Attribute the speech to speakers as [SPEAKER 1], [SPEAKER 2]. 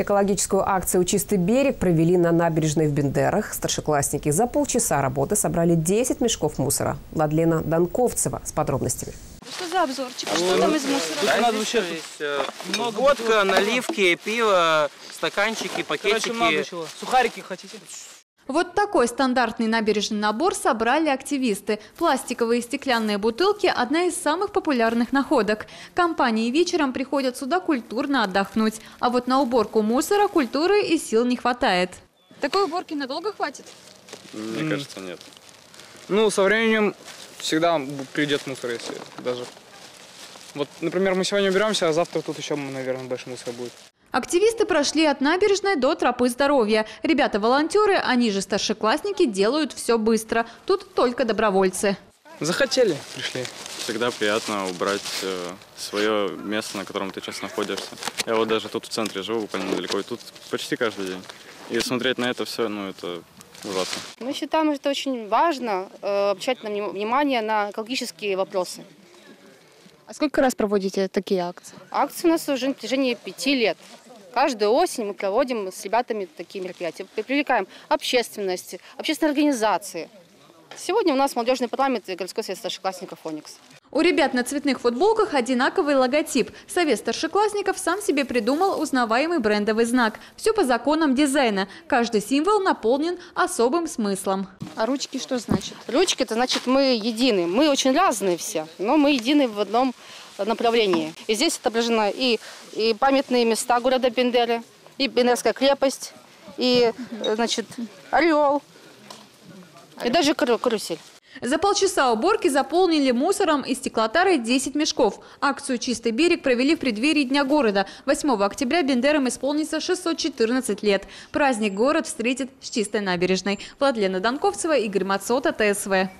[SPEAKER 1] Экологическую акцию «Чистый берег» провели на набережной в Бендерах. Старшеклассники за полчаса работы собрали 10 мешков мусора. Владлена Донковцева с подробностями.
[SPEAKER 2] Что за обзорчик? Что там из мусора?
[SPEAKER 3] Тут надо вообще тут водка, наливки, пиво, стаканчики,
[SPEAKER 4] Короче, много
[SPEAKER 3] пакетики.
[SPEAKER 4] чего. Сухарики хотите?
[SPEAKER 2] Вот такой стандартный набережный набор собрали активисты. Пластиковые и стеклянные бутылки – одна из самых популярных находок. Компании вечером приходят сюда культурно отдохнуть. А вот на уборку мусора культуры и сил не хватает. Такой уборки надолго хватит?
[SPEAKER 5] Мне кажется, нет.
[SPEAKER 4] Ну, со временем всегда придет мусор, если даже... Вот, например, мы сегодня уберемся, а завтра тут еще, наверное, больше мусора будет.
[SPEAKER 2] Активисты прошли от набережной до тропы здоровья. Ребята-волонтеры, они же старшеклассники, делают все быстро. Тут только добровольцы.
[SPEAKER 4] Захотели, пришли.
[SPEAKER 5] Всегда приятно убрать э, свое место, на котором ты сейчас находишься. Я вот даже тут в центре живу, буквально недалеко, и тут почти каждый день. И смотреть на это все, ну, это ужасно.
[SPEAKER 6] Мы считаем, что это очень важно э, обращать на вним- внимание на экологические вопросы.
[SPEAKER 7] А сколько раз проводите такие акции?
[SPEAKER 6] Акции у нас уже на протяжении пяти лет. Каждую осень мы проводим с ребятами такие мероприятия. При- Привлекаем общественность, общественные организации. Сегодня у нас молодежный парламент и городской совет старшеклассников «Оникс».
[SPEAKER 2] У ребят на цветных футболках одинаковый логотип. Совет старшеклассников сам себе придумал узнаваемый брендовый знак. Все по законам дизайна. Каждый символ наполнен особым смыслом.
[SPEAKER 7] А ручки что значит?
[SPEAKER 6] Ручки – это значит мы едины. Мы очень разные все, но мы едины в одном направлении. И здесь отображены и, и памятные места города Бендеры, и Бендерская крепость, и, э, значит, орел, и даже кару- карусель.
[SPEAKER 2] За полчаса уборки заполнили мусором и стеклотарой 10 мешков. Акцию «Чистый берег» провели в преддверии Дня города. 8 октября Бендерам исполнится 614 лет. Праздник город встретит с чистой набережной. Владлена Донковцева, Игорь Мацота, ТСВ.